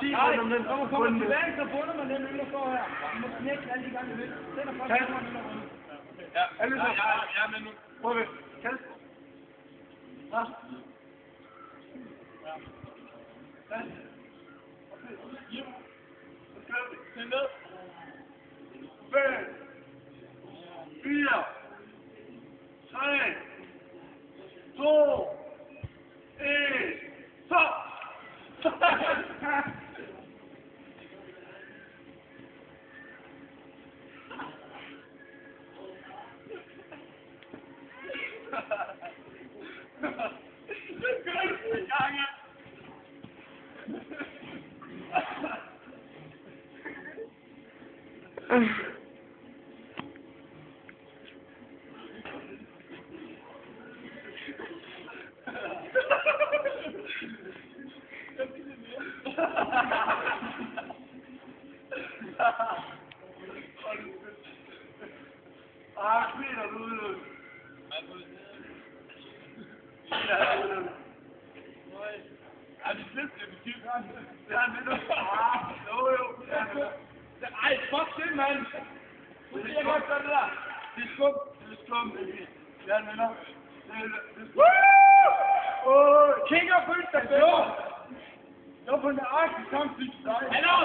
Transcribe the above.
10 Nej, når man kommer tilbage, så bunder man den øl, der står her. Man må knække alle de gange, du vil. Den er først, så man den runde. Ja, alle så. Ja, ja, men nu. Prøv at Kald. Ja. Ja. Hjem. Så kører vi. Tænd ned. 5, 4, 3, 2, 1, stop! Det kører vi i gang, ja. Ah, Peter, du er ude. Ja, ude. Ja, det er slet ikke betydet. Det er lidt Ah, jo, jo. Ja, men- Ej, fuck det, mand. Det er godt, det der. Det er skum. Det er skum, det er Ja, venner. Det er, det er skum. Åh, Kig og følg dig, jo. Jeg var på en nøjagtig kamp, dig. Hallo!